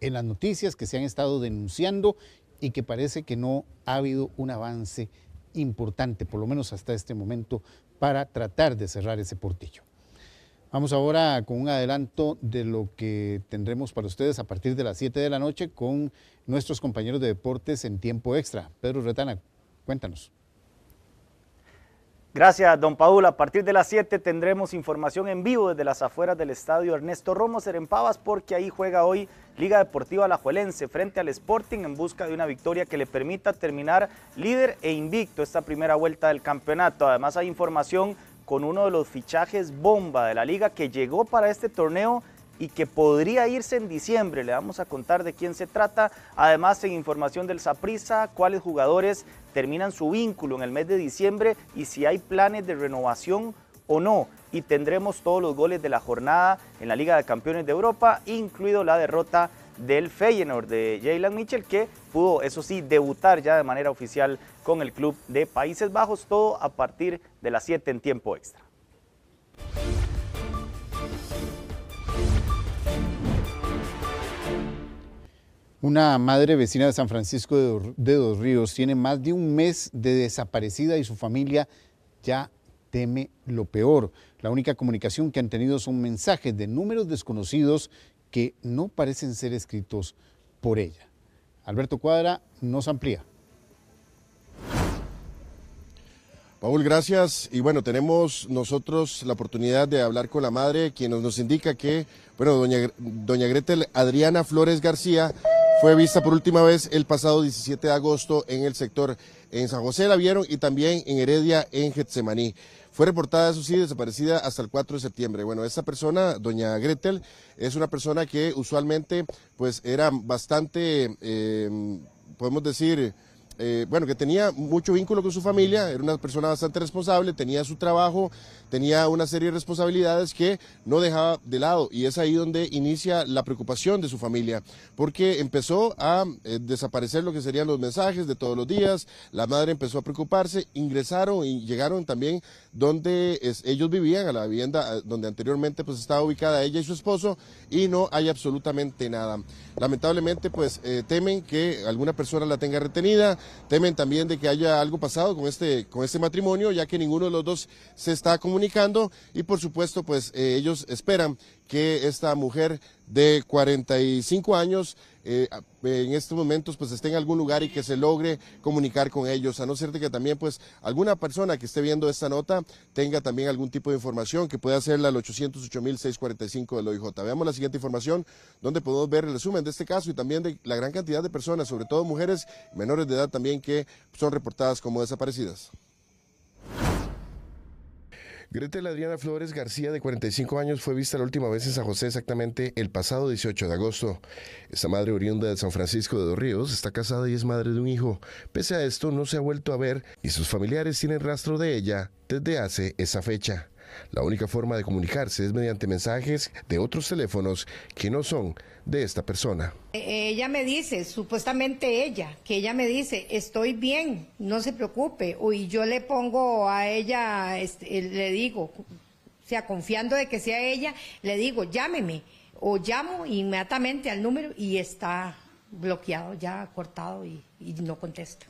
en las noticias, que se han estado denunciando y que parece que no ha habido un avance importante, por lo menos hasta este momento, para tratar de cerrar ese portillo. Vamos ahora con un adelanto de lo que tendremos para ustedes a partir de las 7 de la noche con nuestros compañeros de deportes en tiempo extra. Pedro Retana, cuéntanos. Gracias, don Paul. A partir de las 7 tendremos información en vivo desde las afueras del estadio Ernesto Romo Serempavas porque ahí juega hoy Liga Deportiva Alajuelense frente al Sporting en busca de una victoria que le permita terminar líder e invicto esta primera vuelta del campeonato. Además hay información con uno de los fichajes bomba de la liga que llegó para este torneo y que podría irse en diciembre. Le vamos a contar de quién se trata. Además, en información del Saprissa, cuáles jugadores terminan su vínculo en el mes de diciembre y si hay planes de renovación o no. Y tendremos todos los goles de la jornada en la Liga de Campeones de Europa, incluido la derrota del Feyenoord de Jaylan Mitchell, que pudo, eso sí, debutar ya de manera oficial con el club de Países Bajos, todo a partir de las 7 en tiempo extra. Una madre vecina de San Francisco de Dos Ríos tiene más de un mes de desaparecida y su familia ya teme lo peor. La única comunicación que han tenido son mensajes de números desconocidos que no parecen ser escritos por ella. Alberto Cuadra nos amplía. Paul, gracias. Y bueno, tenemos nosotros la oportunidad de hablar con la madre, quien nos, indica que, bueno, doña, doña Gretel Adriana Flores García fue vista por última vez el pasado 17 de agosto en el sector en San José, la vieron, y también en Heredia, en Getsemaní. Fue reportada, eso sí, desaparecida hasta el 4 de septiembre. Bueno, esta persona, doña Gretel, es una persona que usualmente pues era bastante, em, podemos decir, eh, bueno, que tenía mucho vínculo con su familia, era una persona bastante responsable, tenía su trabajo, tenía una serie de responsabilidades que no dejaba de lado y es ahí donde inicia la preocupación de su familia, porque empezó a eh, desaparecer lo que serían los mensajes de todos los días, la madre empezó a preocuparse, ingresaron y llegaron también donde ellos vivían, a la vivienda eh, donde anteriormente pues estaba ubicada ella y su esposo y no hay absolutamente nada. Lamentablemente pues temen que alguna persona la tenga retenida, temen también de que haya algo pasado con este, con este matrimonio, ya que ninguno de los dos se está comunicando. Y por supuesto pues eh, ellos esperan que esta mujer de 45 años eh, en estos momentos pues esté en algún lugar y que se logre comunicar con ellos, a no ser de que también pues alguna persona que esté viendo esta nota tenga también algún tipo de información que pueda hacerla al 808.645 del OIJ. Veamos la siguiente información donde podemos ver el resumen de este caso y también de la gran cantidad de personas, sobre todo mujeres menores de edad también que son reportadas como desaparecidas. Gretel Adriana Flores García, de 45 años, fue vista la última vez en San José exactamente el pasado 18 de agosto. Esta madre oriunda de San Francisco de dos Ríos está casada y es madre de un hijo. Pese a esto, no se ha vuelto a ver y sus familiares tienen rastro de ella desde hace esa fecha. La única forma de comunicarse es mediante mensajes de otros teléfonos que no son de esta persona. Ella me dice, supuestamente ella, que ella me dice, estoy bien, no se preocupe, y yo le pongo a ella, este, le digo, o sea, confiando de que sea ella, le digo, llámeme, o llamo inmediatamente al número y está bloqueado, ya cortado y no contesta.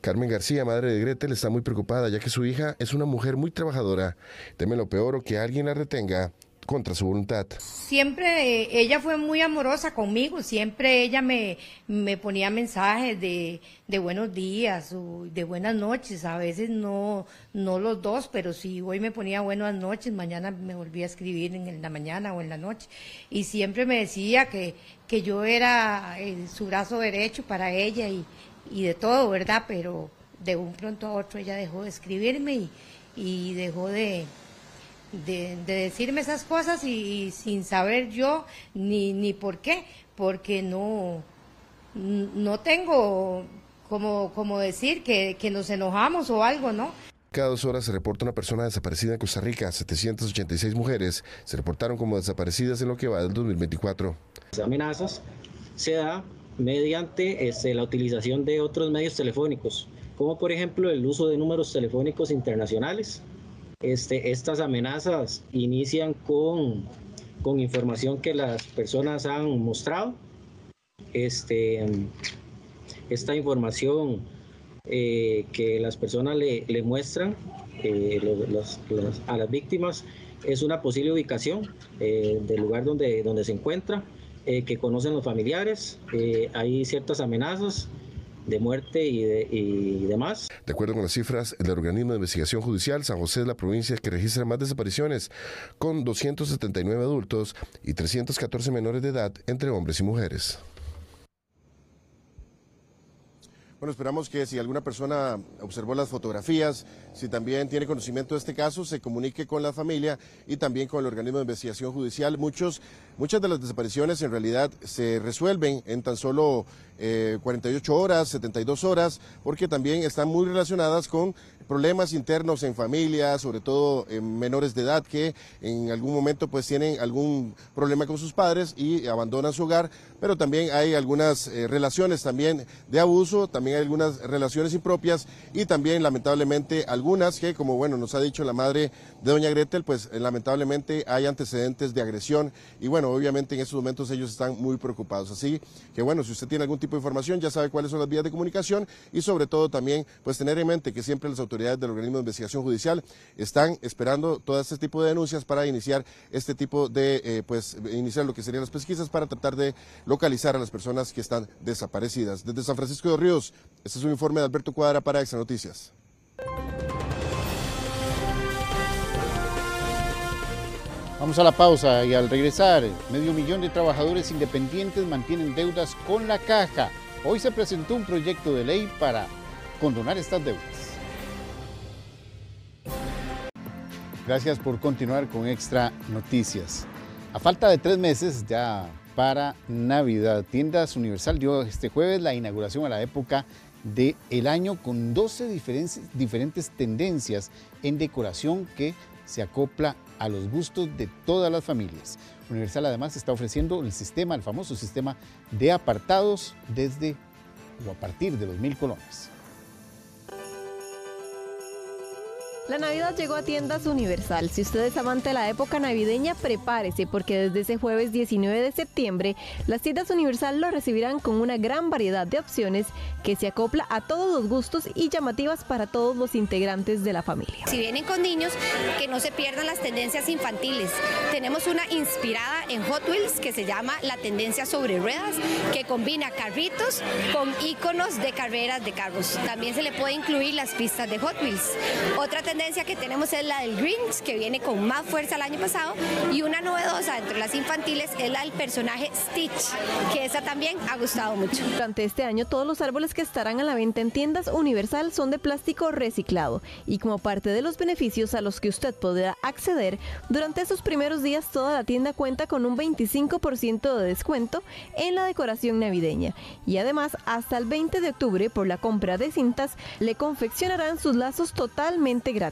Carmen García, madre de Gretel, está muy preocupada ya que su hija es una mujer muy trabajadora. Teme lo peor o que alguien la retenga contra su voluntad. Siempre eh, ella fue muy amorosa conmigo, siempre ella me, me ponía mensajes de, de buenos días, o de buenas noches, a veces no, no los dos, pero si hoy me ponía buenas noches, mañana me volvía a escribir en la mañana o en la noche. Y siempre me decía que, que yo era eh, su brazo derecho para ella y, y de todo, ¿verdad? Pero de un pronto a otro ella dejó de escribirme y, dejó de, de, decirme esas cosas y, sin saber yo ni, ni por qué, porque no, no tengo como, como decir que, que nos enojamos o algo, ¿no? Cada dos horas se reporta una persona desaparecida en Costa Rica. 786 mujeres se reportaron como desaparecidas en lo que va del 2024. Las amenazas se da mediante este, la utilización de otros medios telefónicos, como por ejemplo el uso de números telefónicos internacionales. Este, estas amenazas inician con, con información que las personas han mostrado. Este, esta información eh, que las personas le, muestran eh, a las víctimas es una posible ubicación eh, del lugar donde, donde se encuentra eh, que conocen los familiares, eh, hay ciertas amenazas de muerte y, y, demás. De acuerdo con las cifras del organismo de investigación judicial, San José es la provincia que registra más desapariciones, con 279 adultos y 314 menores de edad entre hombres y mujeres. Bueno, esperamos que si alguna persona observó las fotografías, si también tiene conocimiento de este caso, se comunique con la familia y también con el organismo de investigación judicial. Muchos, muchas de las desapariciones en realidad se resuelven en tan solo 48 eh, horas, 72 horas, porque también están muy relacionadas con problemas internos en familia, sobre todo en menores de edad que en algún momento pues tienen algún problema con sus padres y abandonan su hogar, pero también hay algunas eh, relaciones también de abuso, también hay algunas relaciones impropias y también lamentablemente algunas que como bueno nos ha dicho la madre de doña Gretel, pues eh, lamentablemente hay antecedentes de agresión y bueno, obviamente en estos momentos ellos están muy preocupados. Así que bueno, si usted tiene algún tipo de información ya sabe cuáles son las vías de comunicación y sobre todo también pues tener en mente que siempre las autoridades del organismo de investigación judicial están esperando todo este tipo de denuncias para iniciar este tipo de, eh, pues, iniciar lo que serían las pesquisas para tratar de localizar a las personas que están desaparecidas. Desde San Francisco de Ríos, este es un informe de Alberto Cuadra para Extra Noticias. Vamos a la pausa y al regresar, medio millón de trabajadores independientes mantienen deudas con la caja. Hoy se presentó un proyecto de ley para condonar estas deudas. Gracias por continuar con Extra Noticias. A falta de tres meses ya para Navidad, Tiendas Universal dio este jueves la inauguración a la época del año con 12 diferentes, tendencias en decoración que se acopla a los gustos de todas las familias. Universal además está ofreciendo el sistema, el famoso sistema de apartados desde o a partir de los mil colones. La Navidad llegó a tiendas Universal. Si usted es amante de la época navideña, prepárese porque desde ese jueves 19 de septiembre, las tiendas Universal lo recibirán con una gran variedad de opciones que se acopla a todos los gustos y llamativas para todos los integrantes de la familia. Si vienen con niños, que no se pierdan las tendencias infantiles. Tenemos una inspirada en Hot Wheels que se llama la tendencia sobre ruedas, que combina carritos con iconos de carreras de carros. También se le puede incluir las pistas de Hot Wheels. Otra que tenemos es la del Grinch, que viene con más fuerza el año pasado, y una novedosa entre las infantiles es la del personaje Stitch, que esa también ha gustado mucho. Durante este año, todos los árboles que estarán a la venta en tiendas Universal son de plástico reciclado, y como parte de los beneficios a los que usted podrá acceder, durante esos primeros días toda la tienda cuenta con un 25% de descuento en la decoración navideña, y además hasta el 20 de octubre por la compra de cintas le confeccionarán sus lazos totalmente gratis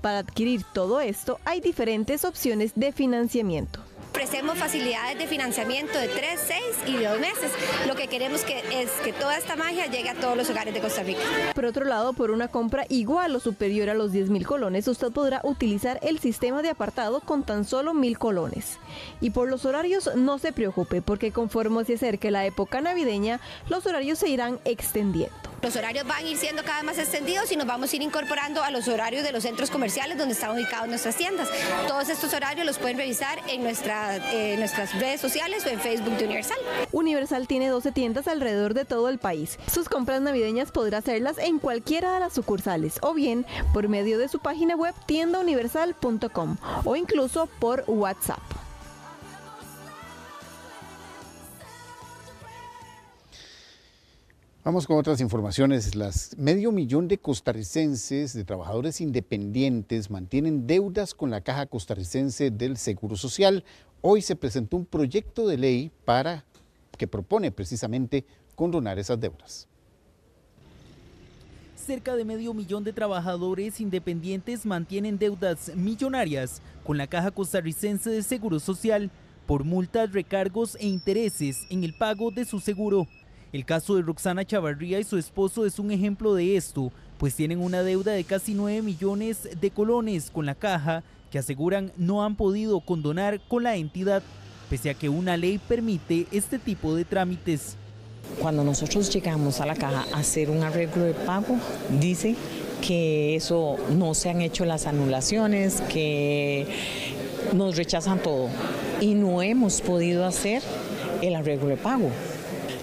para adquirir todo esto hay diferentes opciones de financiamiento. Ofrecemos facilidades de financiamiento de 3, 6 y de 2 meses. Lo que queremos que es que toda esta magia llegue a todos los hogares de Costa Rica. Por otro lado, por una compra igual o superior a los 10 mil colones, usted podrá utilizar el sistema de apartado con tan solo mil colones. Y por los horarios no se preocupe, porque conforme se acerque la época navideña, los horarios se irán extendiendo. Los horarios van a ir siendo cada vez más extendidos y nos vamos a ir incorporando a los horarios de los centros comerciales donde están ubicados nuestras tiendas. Todos estos horarios los pueden revisar en nuestra, eh, nuestras redes sociales o en Facebook de Universal. Universal tiene 12 tiendas alrededor de todo el país. Sus compras navideñas podrá hacerlas en cualquiera de las sucursales o bien por medio de su página web tiendauniversal.com o incluso por WhatsApp. Vamos con otras informaciones. Las medio millón de costarricenses, de trabajadores independientes, mantienen deudas con la Caja Costarricense del Seguro Social. Hoy se presentó un proyecto de ley para que propone precisamente condonar esas deudas. Cerca de medio millón de trabajadores independientes mantienen deudas millonarias con la Caja Costarricense de Seguro Social por multas, recargos e intereses en el pago de su seguro. El caso de Roxana Chavarría y su esposo es un ejemplo de esto, pues tienen una deuda de casi 9 millones de colones con la caja que aseguran no han podido condonar con la entidad, pese a que una ley permite este tipo de trámites. Cuando nosotros llegamos a la caja a hacer un arreglo de pago, dice que eso no se han hecho las anulaciones, que nos rechazan todo y no hemos podido hacer el arreglo de pago.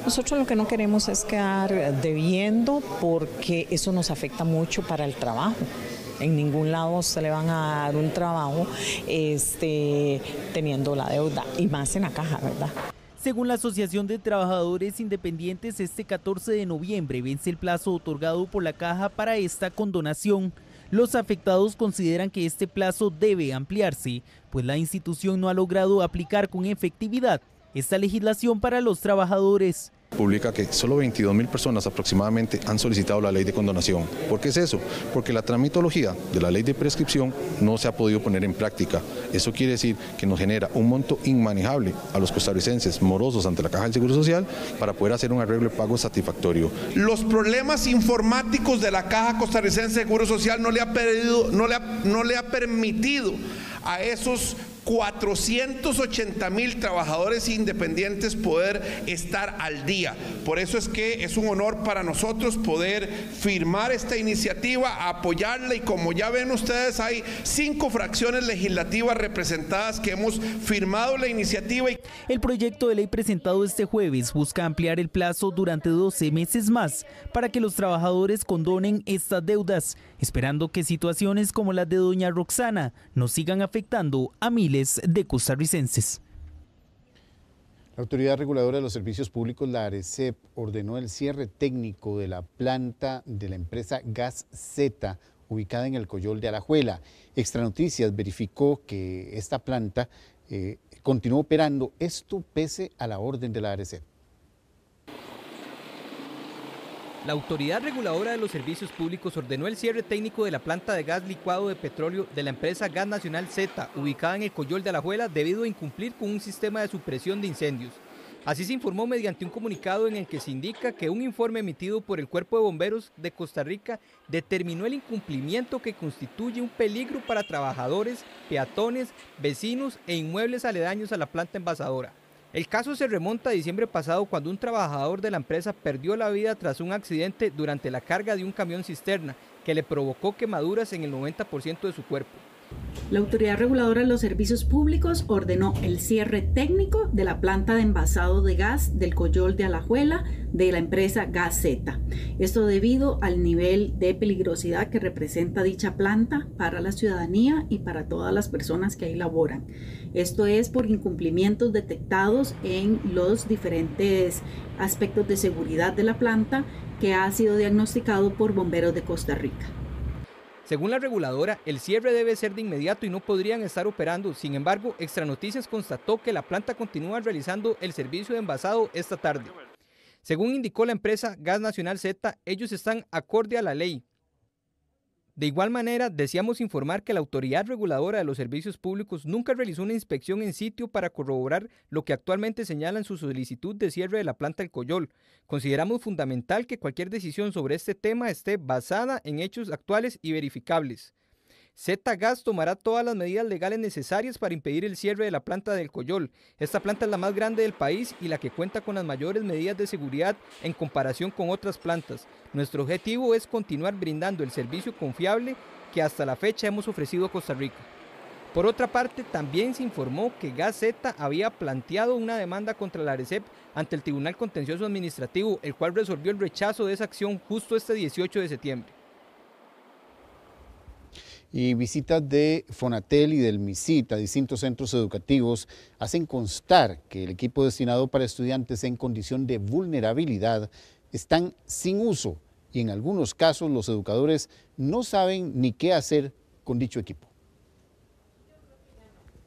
Nosotros lo que no queremos es quedar debiendo porque eso nos afecta mucho para el trabajo. En ningún lado se le van a dar un trabajo este, teniendo la deuda y más en la caja, ¿verdad? Según la Asociación de Trabajadores Independientes, este 14 de noviembre vence el plazo otorgado por la caja para esta condonación. Los afectados consideran que este plazo debe ampliarse, pues la institución no ha logrado aplicar con efectividad esta legislación para los trabajadores. Publica que solo 22 mil personas aproximadamente han solicitado la ley de condonación. ¿Por qué es eso? Porque la tramitología de la ley de prescripción no se ha podido poner en práctica. Eso quiere decir que nos genera un monto inmanejable a los costarricenses morosos ante la Caja del Seguro Social para poder hacer un arreglo de pago satisfactorio. Los problemas informáticos de la Caja Costarricense de Seguro Social no le ha, pedido, no le ha, no le ha permitido a esos 480 mil trabajadores independientes poder estar al día. Por eso es que es un honor para nosotros poder firmar esta iniciativa, apoyarla y como ya ven ustedes hay cinco fracciones legislativas representadas que hemos firmado la iniciativa. El proyecto de ley presentado este jueves busca ampliar el plazo durante 12 meses más para que los trabajadores condonen estas deudas, esperando que situaciones como las de doña Roxana no sigan afectando a miles de costarricenses. La Autoridad Reguladora de los Servicios Públicos, la ARECEP, ordenó el cierre técnico de la planta de la empresa Gas Z, ubicada en el Coyol de Alajuela. Extra Noticias verificó que esta planta eh, continuó operando, esto pese a la orden de la ARECEP. La Autoridad Reguladora de los Servicios Públicos ordenó el cierre técnico de la planta de gas licuado de petróleo de la empresa Gas Nacional Z, ubicada en el Coyol de Alajuela, debido a incumplir con un sistema de supresión de incendios. Así se informó mediante un comunicado en el que se indica que un informe emitido por el Cuerpo de Bomberos de Costa Rica determinó el incumplimiento que constituye un peligro para trabajadores, peatones, vecinos e inmuebles aledaños a la planta envasadora. El caso se remonta a diciembre pasado cuando un trabajador de la empresa perdió la vida tras un accidente durante la carga de un camión cisterna que le provocó quemaduras en el 90% de su cuerpo. La Autoridad Reguladora de los Servicios Públicos ordenó el cierre técnico de la planta de envasado de gas del Coyol de Alajuela de la empresa Gazeta. Esto debido al nivel de peligrosidad que representa dicha planta para la ciudadanía y para todas las personas que ahí laboran. Esto es por incumplimientos detectados en los diferentes aspectos de seguridad de la planta que ha sido diagnosticado por bomberos de Costa Rica. Según la reguladora, el cierre debe ser de inmediato y no podrían estar operando. Sin embargo, Extra Noticias constató que la planta continúa realizando el servicio de envasado esta tarde. Según indicó la empresa Gas Nacional Z, ellos están acorde a la ley, de igual manera, deseamos informar que la Autoridad Reguladora de los Servicios Públicos nunca realizó una inspección en sitio para corroborar lo que actualmente señala en su solicitud de cierre de la planta del Coyol. Consideramos fundamental que cualquier decisión sobre este tema esté basada en hechos actuales y verificables. Z-Gas tomará todas las medidas legales necesarias para impedir el cierre de la planta del Coyol. Esta planta es la más grande del país y la que cuenta con las mayores medidas de seguridad en comparación con otras plantas. Nuestro objetivo es continuar brindando el servicio confiable que hasta la fecha hemos ofrecido a Costa Rica. Por otra parte, también se informó que Gas Z había planteado una demanda contra la ARECEP ante el Tribunal Contencioso Administrativo, el cual resolvió el rechazo de esa acción justo este 18 de septiembre y visitas de Fonatel y del MISIT a distintos centros educativos hacen constar que el equipo destinado para estudiantes en condición de vulnerabilidad están sin uso y en algunos casos los educadores no saben ni qué hacer con dicho equipo.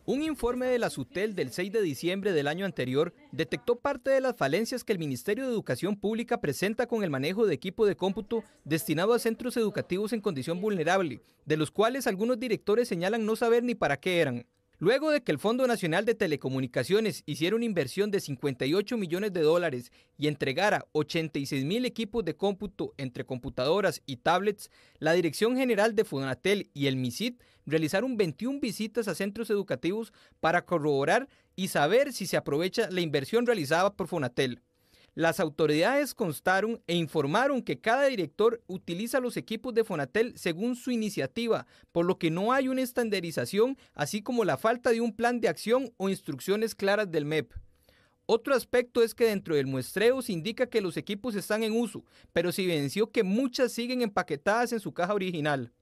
Un informe de la SUTEL del 6 de diciembre del año anterior detectó parte de las falencias que el Ministerio de Educación Pública presenta con el manejo de equipo de cómputo destinado a centros educativos en condición vulnerable, de los cuales algunos directores señalan no saber ni para qué eran. Luego de que el Fondo Nacional de Telecomunicaciones hiciera una inversión de 58 millones de dólares y entregara 86 mil equipos de cómputo entre computadoras y tablets, la Dirección General de Fonatel y el MISIT realizaron 21 visitas a centros educativos para corroborar y saber si se aprovecha la inversión realizada por Fonatel. Las autoridades constaron e informaron que cada director utiliza los equipos de Fonatel según su iniciativa, por lo que no hay una estandarización, así como la falta de un plan de acción o instrucciones claras del MEP. Otro aspecto es que dentro del muestreo se indica que los equipos están en uso, pero se evidenció que muchas siguen empaquetadas en su caja original.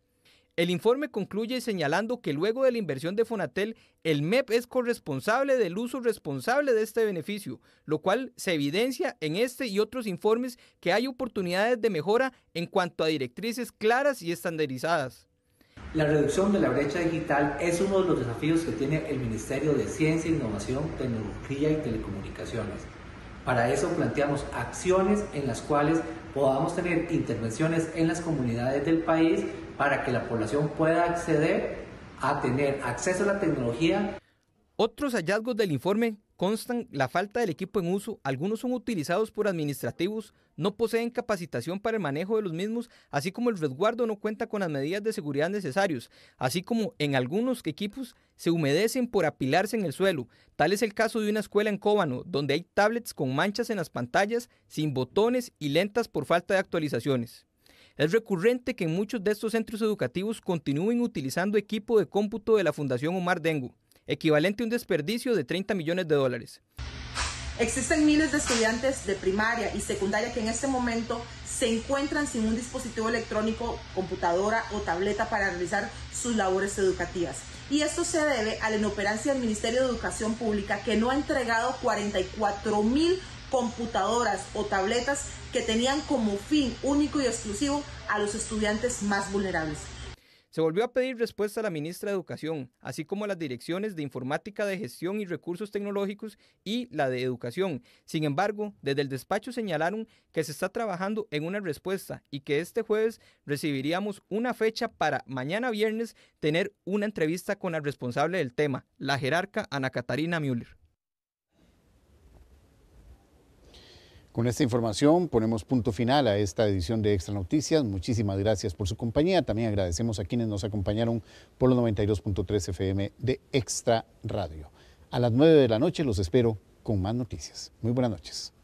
El informe concluye señalando que luego de la inversión de Fonatel, el MEP es corresponsable del uso responsable de este beneficio, lo cual se evidencia en este y otros informes que hay oportunidades de mejora en cuanto a directrices claras y estandarizadas. La reducción de la brecha digital es uno de los desafíos que tiene el Ministerio de Ciencia, Innovación, Tecnología y Telecomunicaciones. Para eso planteamos acciones en las cuales podamos tener intervenciones en las comunidades del país para que la población pueda acceder a tener acceso a la tecnología. Otros hallazgos del informe constan la falta del equipo en uso, algunos son utilizados por administrativos, no poseen capacitación para el manejo de los mismos, así como el resguardo no cuenta con las medidas de seguridad necesarias, así como en algunos equipos se humedecen por apilarse en el suelo. Tal es el caso de una escuela en Cóbano, donde hay tablets con manchas en las pantallas, sin botones y lentas por falta de actualizaciones. Es recurrente que en muchos de estos centros educativos continúen utilizando equipo de cómputo de la Fundación Omar Dengo equivalente a un desperdicio de 30 millones de dólares. Existen miles de estudiantes de primaria y secundaria que en este momento se encuentran sin un dispositivo electrónico, computadora o tableta para realizar sus labores educativas. Y esto se debe a la inoperancia del Ministerio de Educación Pública que no ha entregado 44 mil computadoras o tabletas que tenían como fin único y exclusivo a los estudiantes más vulnerables. Se volvió a pedir respuesta a la ministra de Educación, así como a las direcciones de Informática de Gestión y Recursos Tecnológicos y la de Educación. Sin embargo, desde el despacho señalaron que se está trabajando en una respuesta y que este jueves recibiríamos una fecha para mañana viernes tener una entrevista con la responsable del tema, la jerarca Ana Catarina Müller. Con esta información ponemos punto final a esta edición de Extra Noticias. Muchísimas gracias por su compañía. También agradecemos a quienes nos acompañaron por los 92.3 FM de Extra Radio. A las 9 de la noche los espero con más noticias. Muy buenas noches.